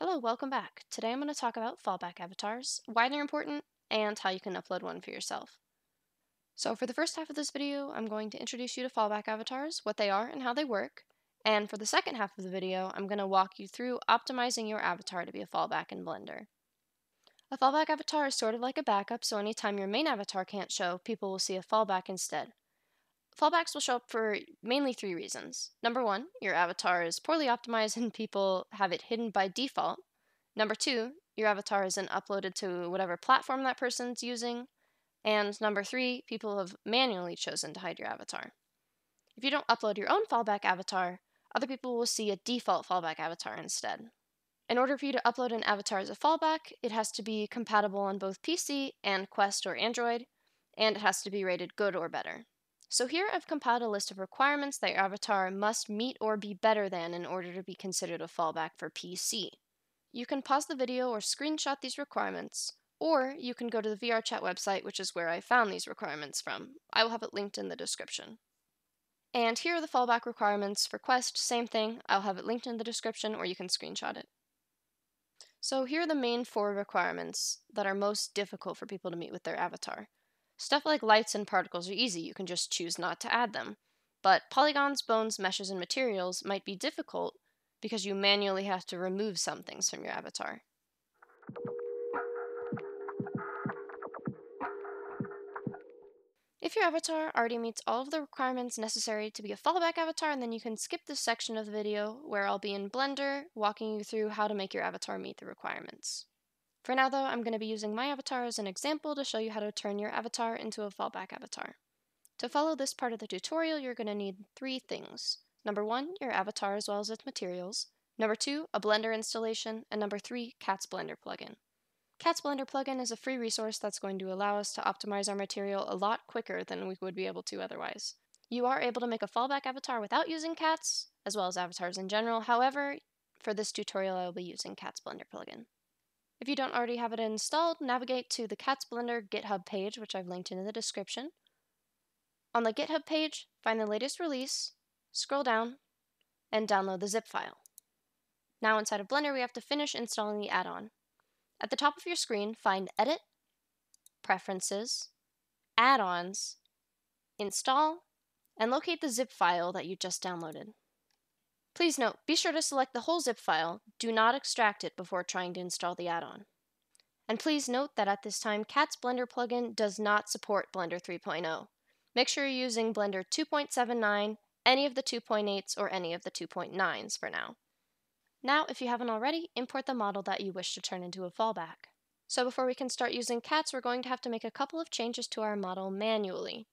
Hello, welcome back. Today I'm going to talk about fallback avatars, why they're important, and how you can upload one for yourself. So for the first half of this video, I'm going to introduce you to fallback avatars, what they are and how they work, and for the second half of the video, I'm going to walk you through optimizing your avatar to be a fallback in Blender. A fallback avatar is sort of like a backup, so anytime your main avatar can't show, people will see a fallback instead. Fallbacks will show up for mainly three reasons. Number one, your avatar is poorly optimized and people have it hidden by default. Number two, your avatar isn't uploaded to whatever platform that person's using. And number three, people have manually chosen to hide your avatar. If you don't upload your own fallback avatar, other people will see a default fallback avatar instead. In order for you to upload an avatar as a fallback, it has to be compatible on both PC and Quest or Android, and it has to be rated good or better. So here I've compiled a list of requirements that your avatar must meet or be better than in order to be considered a fallback for PC. You can pause the video or screenshot these requirements, or you can go to the VRChat website, which is where I found these requirements from. I will have it linked in the description. And here are the fallback requirements for Quest, same thing, I'll have it linked in the description or you can screenshot it. So here are the main four requirements that are most difficult for people to meet with their avatar. Stuff like lights and particles are easy, you can just choose not to add them. But polygons, bones, meshes, and materials might be difficult because you manually have to remove some things from your avatar. If your avatar already meets all of the requirements necessary to be a fallback avatar, then you can skip this section of the video where I'll be in Blender walking you through how to make your avatar meet the requirements. For now though, I'm going to be using my avatar as an example to show you how to turn your avatar into a fallback avatar. To follow this part of the tutorial, you're going to need three things. Number one, your avatar as well as its materials. Number two, a Blender installation. And number three, CATS Blender plugin. CATS Blender plugin is a free resource that's going to allow us to optimize our material a lot quicker than we would be able to otherwise. You are able to make a fallback avatar without using Cats, as well as avatars in general. However, for this tutorial I will be using CATS Blender plugin. If you don't already have it installed, navigate to the CATS Blender GitHub page, which I've linked in the description. On the GitHub page, find the latest release, scroll down, and download the zip file. Now inside of Blender, we have to finish installing the add-on. At the top of your screen, find Edit, Preferences, Add-ons, Install, and locate the zip file that you just downloaded. Please note, be sure to select the whole zip file, do not extract it before trying to install the add-on. And please note that at this time, CATS Blender plugin does not support Blender 3.0. Make sure you're using Blender 2.79, any of the 2.8s, or any of the 2.9s for now. Now, if you haven't already, import the model that you wish to turn into a fallback. So before we can start using cats, we're going to have to make a couple of changes to our model manually.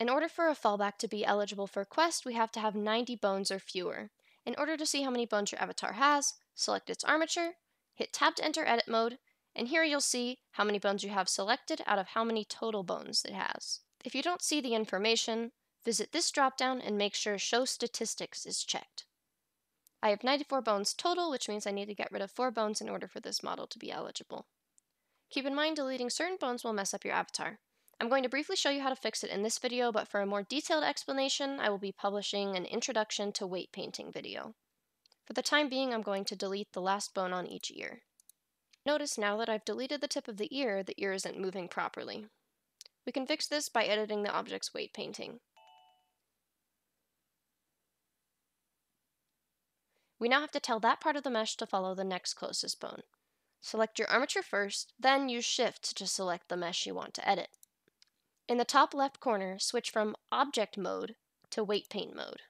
In order for a fallback to be eligible for Quest, we have to have 90 bones or fewer. In order to see how many bones your avatar has, select its armature, hit tab to enter edit mode, and here you'll see how many bones you have selected out of how many total bones it has. If you don't see the information, visit this dropdown and make sure Show Statistics is checked. I have 94 bones total, which means I need to get rid of 4 bones in order for this model to be eligible. Keep in mind deleting certain bones will mess up your avatar. I'm going to briefly show you how to fix it in this video, but for a more detailed explanation, I will be publishing an introduction to weight painting video. For the time being, I'm going to delete the last bone on each ear. Notice now that I've deleted the tip of the ear, the ear isn't moving properly. We can fix this by editing the object's weight painting. We now have to tell that part of the mesh to follow the next closest bone. Select your armature first, then use Shift to select the mesh you want to edit. In the top left corner, switch from Object Mode to Weight Paint Mode.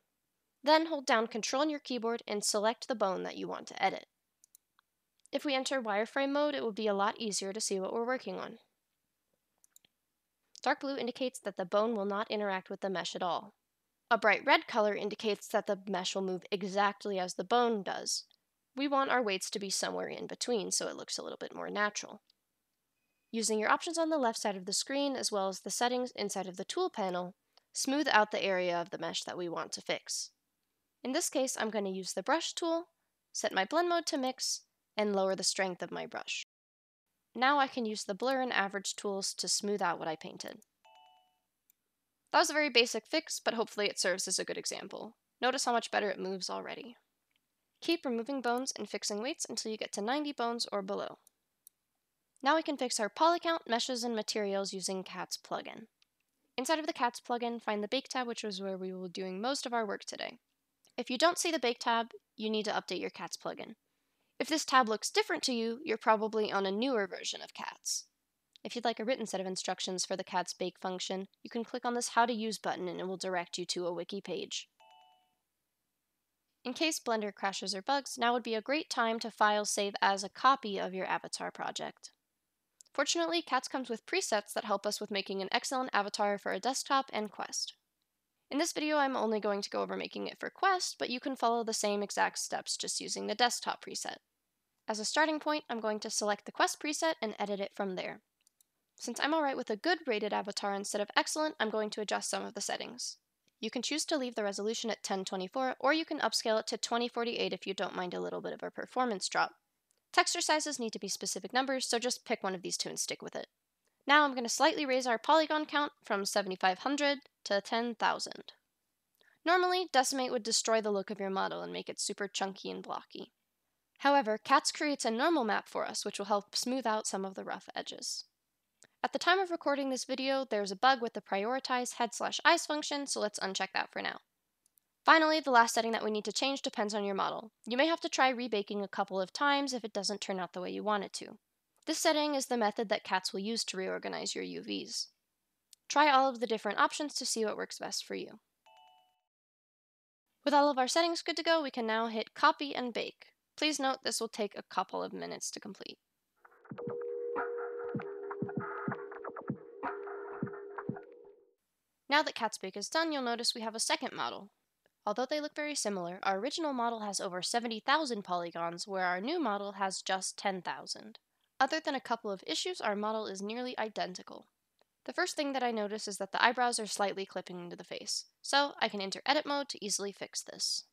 Then hold down Control on your keyboard and select the bone that you want to edit. If we enter wireframe mode, it will be a lot easier to see what we're working on. Dark blue indicates that the bone will not interact with the mesh at all. A bright red color indicates that the mesh will move exactly as the bone does. We want our weights to be somewhere in between so it looks a little bit more natural. Using your options on the left side of the screen as well as the settings inside of the tool panel, smooth out the area of the mesh that we want to fix. In this case, I'm going to use the brush tool, set my blend mode to mix, and lower the strength of my brush. Now I can use the blur and average tools to smooth out what I painted. That was a very basic fix, but hopefully it serves as a good example. Notice how much better it moves already. Keep removing bones and fixing weights until you get to 90 bones or below. Now we can fix our polycount, meshes, and materials using CATS plugin. Inside of the CATS plugin, find the Bake tab, which is where we will be doing most of our work today. If you don't see the Bake tab, you need to update your CATS plugin. If this tab looks different to you, you're probably on a newer version of CATS. If you'd like a written set of instructions for the CATS Bake function, you can click on this How to Use button and it will direct you to a wiki page. In case Blender crashes or bugs, now would be a great time to file save as a copy of your avatar project. Fortunately, CATS comes with presets that help us with making an excellent avatar for a desktop and Quest. In this video, I'm only going to go over making it for Quest, but you can follow the same exact steps just using the desktop preset. As a starting point, I'm going to select the Quest preset and edit it from there. Since I'm alright with a good rated avatar instead of excellent, I'm going to adjust some of the settings. You can choose to leave the resolution at 1024, or you can upscale it to 2048 if you don't mind a little bit of a performance drop. Texture sizes need to be specific numbers, so just pick one of these two and stick with it. Now I'm going to slightly raise our polygon count from 7500 to 10,000. Normally, Decimate would destroy the look of your model and make it super chunky and blocky. However, CATS creates a normal map for us, which will help smooth out some of the rough edges. At the time of recording this video, there's a bug with the prioritize head slash eyes function, so let's uncheck that for now. Finally, the last setting that we need to change depends on your model. You may have to try rebaking a couple of times if it doesn't turn out the way you want it to. This setting is the method that CATS will use to reorganize your UVs. Try all of the different options to see what works best for you. With all of our settings good to go, we can now hit copy and bake. Please note this will take a couple of minutes to complete. Now that CATS Bake is done, you'll notice we have a second model. Although they look very similar, our original model has over 70,000 polygons, where our new model has just 10,000. Other than a couple of issues, our model is nearly identical. The first thing that I notice is that the eyebrows are slightly clipping into the face, so I can enter edit mode to easily fix this.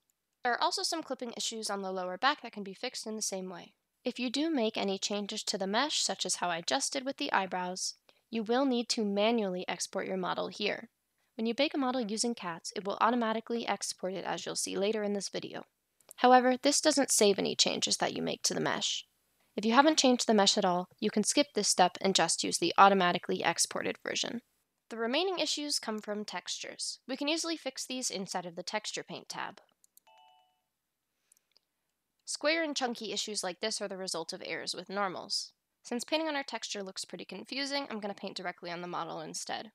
There are also some clipping issues on the lower back that can be fixed in the same way. If you do make any changes to the mesh, such as how I just did with the eyebrows, you will need to manually export your model here. When you bake a model using CATS, it will automatically export it as you'll see later in this video. However, this doesn't save any changes that you make to the mesh. If you haven't changed the mesh at all, you can skip this step and just use the automatically exported version. The remaining issues come from textures. We can easily fix these inside of the Texture Paint tab. Square and chunky issues like this are the result of errors with normals. Since painting on our texture looks pretty confusing, I'm going to paint directly on the model instead.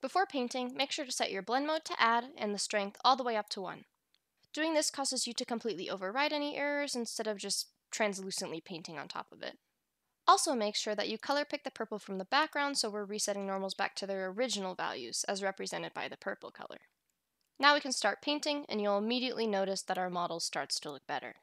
Before painting, make sure to set your blend mode to add and the strength all the way up to 1. Doing this causes you to completely override any errors instead of just translucently painting on top of it. Also make sure that you color pick the purple from the background so we're resetting normals back to their original values as represented by the purple color. Now we can start painting and you'll immediately notice that our model starts to look better.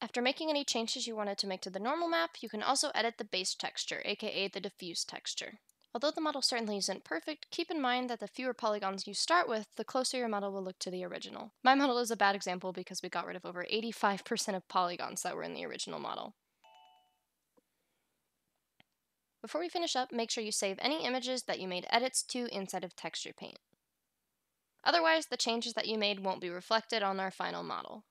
After making any changes you wanted to make to the normal map, you can also edit the base texture, aka the diffuse texture. Although the model certainly isn't perfect, keep in mind that the fewer polygons you start with, the closer your model will look to the original. My model is a bad example because we got rid of over 85% of polygons that were in the original model. Before we finish up, make sure you save any images that you made edits to inside of Texture Paint. Otherwise, the changes that you made won't be reflected on our final model.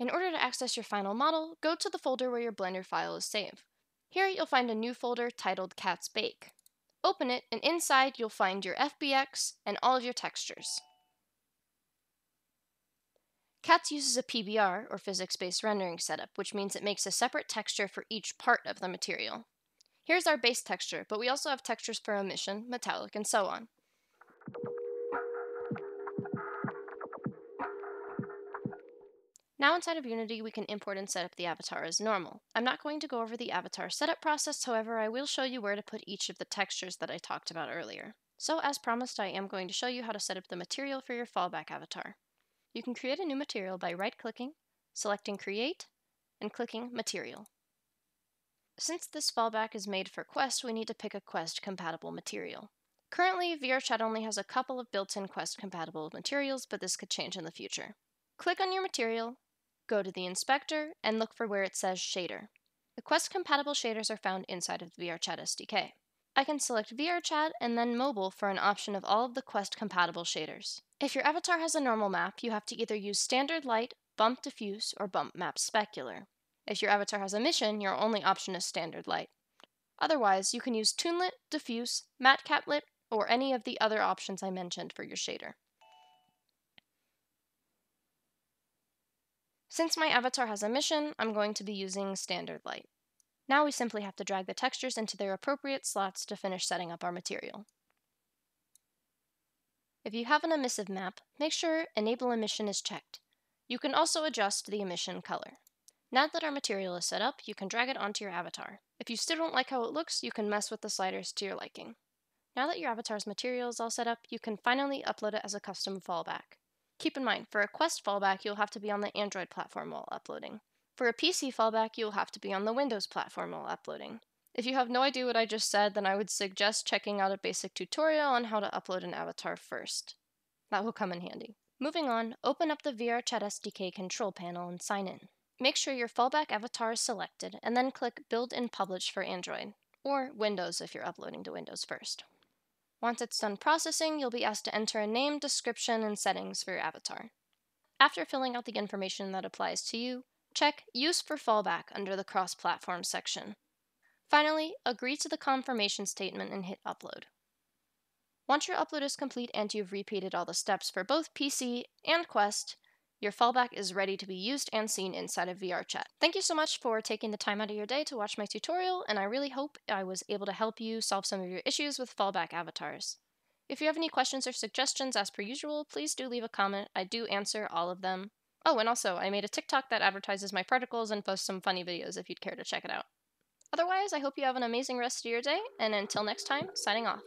In order to access your final model, go to the folder where your Blender file is saved. Here you'll find a new folder titled CATS Bake. Open it, and inside you'll find your FBX and all of your textures. CATS uses a PBR, or physics-based rendering setup, which means it makes a separate texture for each part of the material. Here's our base texture, but we also have textures for emission, metallic, and so on. Now inside of Unity, we can import and set up the avatar as normal. I'm not going to go over the avatar setup process, however, I will show you where to put each of the textures that I talked about earlier. So as promised, I am going to show you how to set up the material for your fallback avatar. You can create a new material by right-clicking, selecting Create, and clicking Material. Since this fallback is made for Quest, we need to pick a Quest-compatible material. Currently, VRChat only has a couple of built-in Quest-compatible materials, but this could change in the future. Click on your material, go to the inspector, and look for where it says shader. The Quest compatible shaders are found inside of the VRChat SDK. I can select VRChat and then mobile for an option of all of the Quest compatible shaders. If your avatar has a normal map, you have to either use Standard Lite, Bump Diffuse, or Bump Map Specular. If your avatar has emission, your only option is Standard Lite. Otherwise, you can use Toonlit, Diffuse, Matcap Lit, or any of the other options I mentioned for your shader. Since my avatar has emission, I'm going to be using Standard Lite. Now we simply have to drag the textures into their appropriate slots to finish setting up our material. If you have an emissive map, make sure Enable Emission is checked. You can also adjust the emission color. Now that our material is set up, you can drag it onto your avatar. If you still don't like how it looks, you can mess with the sliders to your liking. Now that your avatar's material is all set up, you can finally upload it as a custom fallback. Keep in mind, for a Quest fallback, you'll have to be on the Android platform while uploading. For a PC fallback, you'll have to be on the Windows platform while uploading. If you have no idea what I just said, then I would suggest checking out a basic tutorial on how to upload an avatar first. That will come in handy. Moving on, open up the VRChat SDK control panel and sign in. Make sure your fallback avatar is selected, and then click Build and Publish for Android, or Windows if you're uploading to Windows first. Once it's done processing, you'll be asked to enter a name, description, and settings for your avatar. After filling out the information that applies to you, check Use for Fallback under the Cross Platform section. Finally, agree to the confirmation statement and hit Upload. Once your upload is complete and you've repeated all the steps for both PC and Quest, your fallback is ready to be used and seen inside of VRChat. Thank you so much for taking the time out of your day to watch my tutorial, and I really hope I was able to help you solve some of your issues with fallback avatars. If you have any questions or suggestions, as per usual, please do leave a comment. I do answer all of them. Oh, and also, I made a TikTok that advertises my particles and posts some funny videos if you'd care to check it out. Otherwise, I hope you have an amazing rest of your day, and until next time, signing off.